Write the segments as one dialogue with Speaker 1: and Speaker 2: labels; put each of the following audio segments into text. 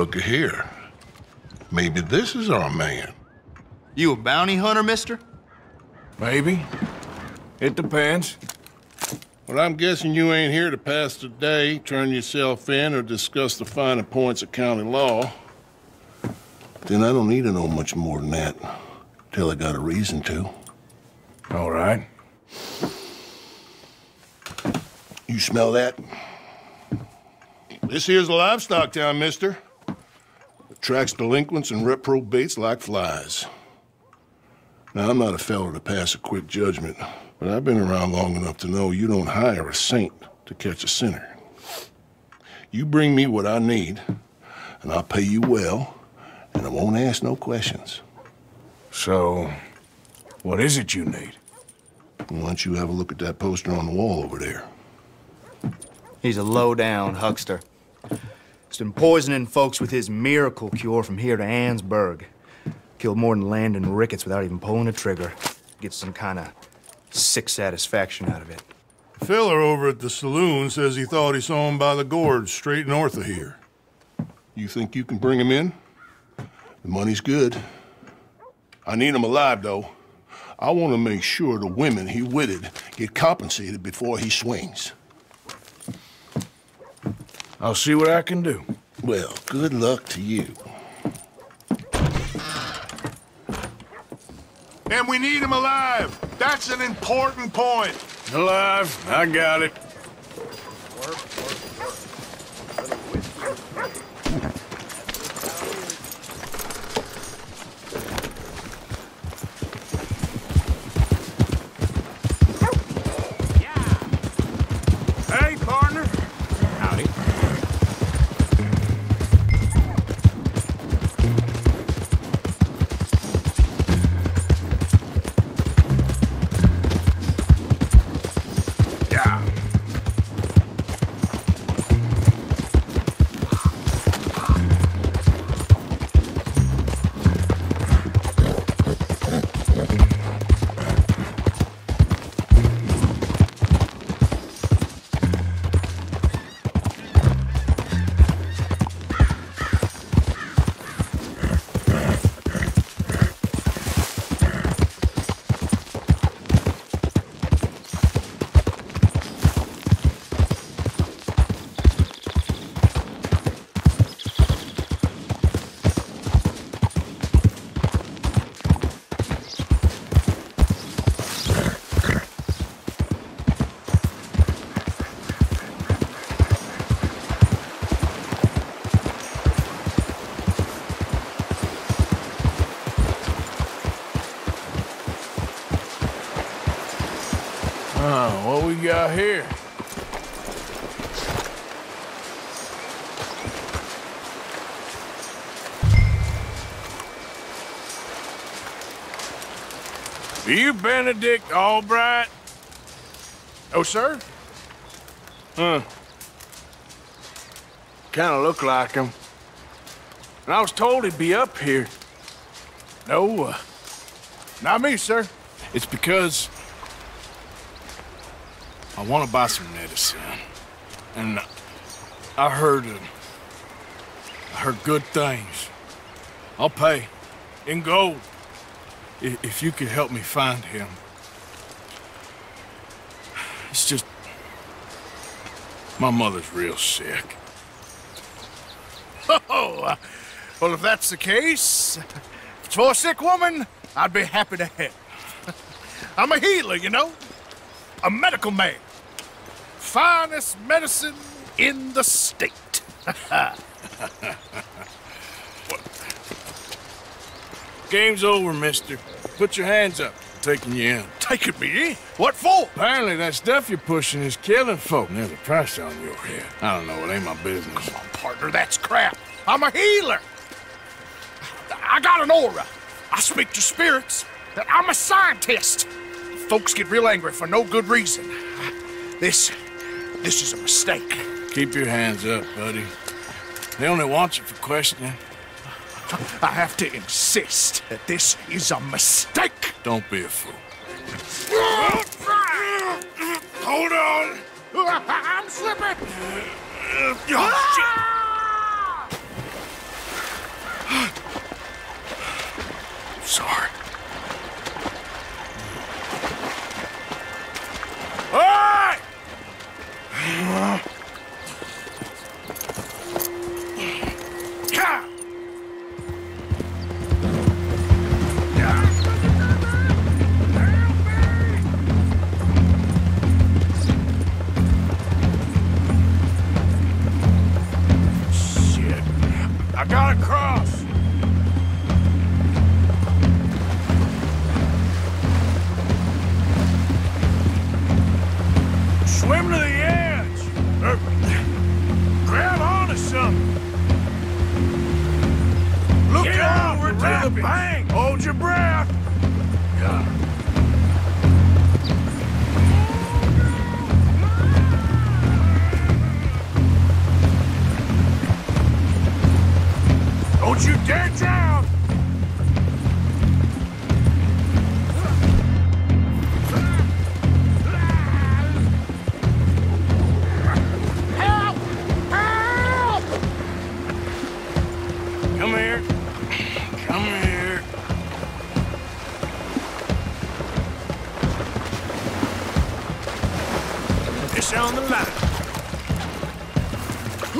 Speaker 1: Well, looky here. Maybe this is our man.
Speaker 2: You a bounty hunter, mister?
Speaker 3: Maybe. It depends.
Speaker 1: Well, I'm guessing you ain't here to pass the day, turn yourself in, or discuss the finer points of county law. Then I don't need to know much more than that, till I got a reason to.
Speaker 3: All right.
Speaker 1: You smell that? This here's a livestock town, mister. Attracts delinquents and reprobates like flies. Now, I'm not a fellow to pass a quick judgment, but I've been around long enough to know you don't hire a saint to catch a sinner. You bring me what I need, and I'll pay you well, and I won't ask no questions.
Speaker 3: So, what is it you need?
Speaker 1: Why don't you have a look at that poster on the wall over there?
Speaker 2: He's a low-down huckster. He's been poisoning folks with his miracle cure from here to Annesburg. Killed more than Landon Ricketts without even pulling a trigger. Gets some kind of sick satisfaction out of it.
Speaker 1: Filler over at the saloon says he thought he saw him by the gorge straight north of here. You think you can bring him in? The money's good. I need him alive, though. I want to make sure the women he witted get compensated before he swings.
Speaker 3: I'll see what I can do.
Speaker 1: Well, good luck to you.
Speaker 4: And we need him alive. That's an important point.
Speaker 3: Alive. I got it. What we got here? You Benedict Allbright? Oh, sir? Huh. Kind of look like him. And I was told he'd be up here. No, uh, not me, sir. It's because I want to buy some medicine. And I heard, uh, I heard good things. I'll pay in gold if you could help me find him. It's just my mother's real sick. Oh, uh, well, if that's the case, for a sick woman, I'd be happy to help. I'm a healer, you know, a medical man. Finest medicine in the state. Game's over, mister. Put your hands up. I'm taking you in. Taking me in? What for? Apparently that stuff you're pushing is killing folk. And there's a price on your head. I don't know. It ain't my business. Come on, partner. That's crap. I'm a healer. I got an aura. I speak to spirits. I'm a scientist. Folks get real angry for no good reason. This, this is a mistake. Keep your hands up, buddy. They only want you for questioning. I have to insist that this is a mistake. Don't be a fool. Hold on. I'm slipping. Oh, shit. Ah!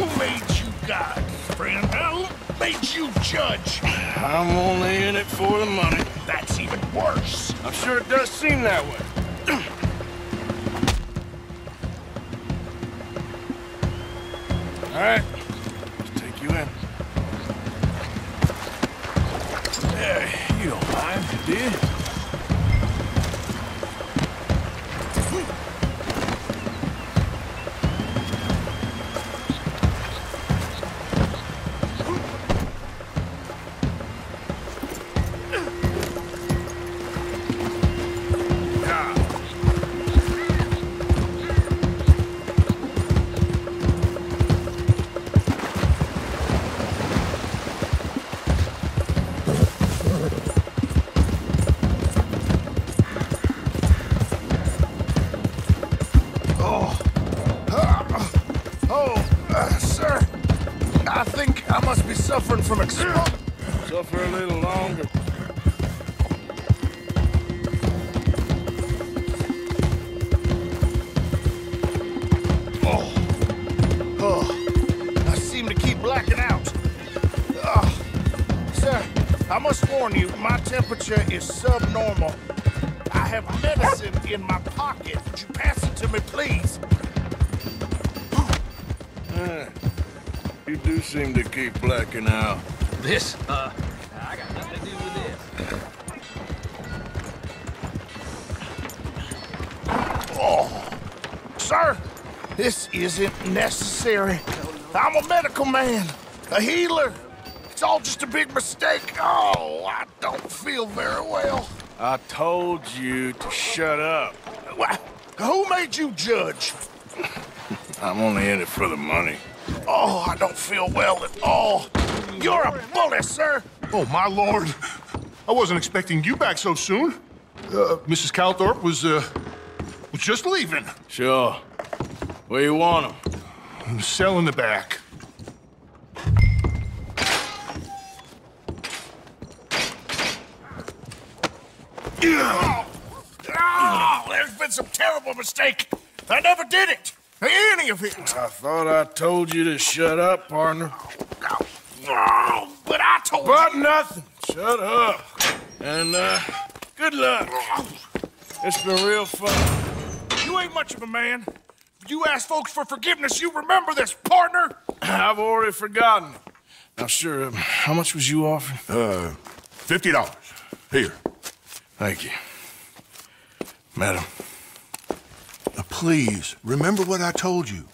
Speaker 4: Who made you God, friend? Who made you judge?
Speaker 3: I'm only in it for the money.
Speaker 4: That's even worse.
Speaker 3: I'm sure it does seem that way. All right, let's take you in. Hey, you don't mind, do you?
Speaker 4: Must be suffering from exposure.
Speaker 3: Suffer a little longer.
Speaker 4: Oh. oh, I seem to keep blacking out. Oh, sir, I must warn you, my temperature is subnormal. I have medicine in my pocket. Would you pass it to me, please?
Speaker 3: You do seem to keep blacking out.
Speaker 5: This, uh, I got nothing to do with this.
Speaker 4: Sir, this isn't necessary. I'm a medical man, a healer. It's all just a big mistake. Oh, I don't feel very well.
Speaker 3: I told you to shut up.
Speaker 4: Who made you judge?
Speaker 3: I'm only in it for the money.
Speaker 4: Oh, I don't feel well at all. You're a bully, sir.
Speaker 1: Oh, my lord. I wasn't expecting you back so soon. Uh, Mrs. Calthorpe was, uh, was just leaving.
Speaker 3: Sure. Where you want him?
Speaker 1: Cell in the back.
Speaker 4: Oh, oh, there's been some terrible mistake. I never did it. Any of it.
Speaker 3: I thought I told you to shut up, partner.
Speaker 4: Oh, but I told
Speaker 3: But
Speaker 4: you.
Speaker 3: nothing. Shut up. And, uh, good luck. It's been real fun.
Speaker 4: You ain't much of a man. You ask folks for forgiveness, you remember this, partner.
Speaker 3: I've already forgotten. Now, sure, um, how much was you offering?
Speaker 1: Uh, $50. Here.
Speaker 3: Thank you. Madam,
Speaker 1: please, remember what I told you.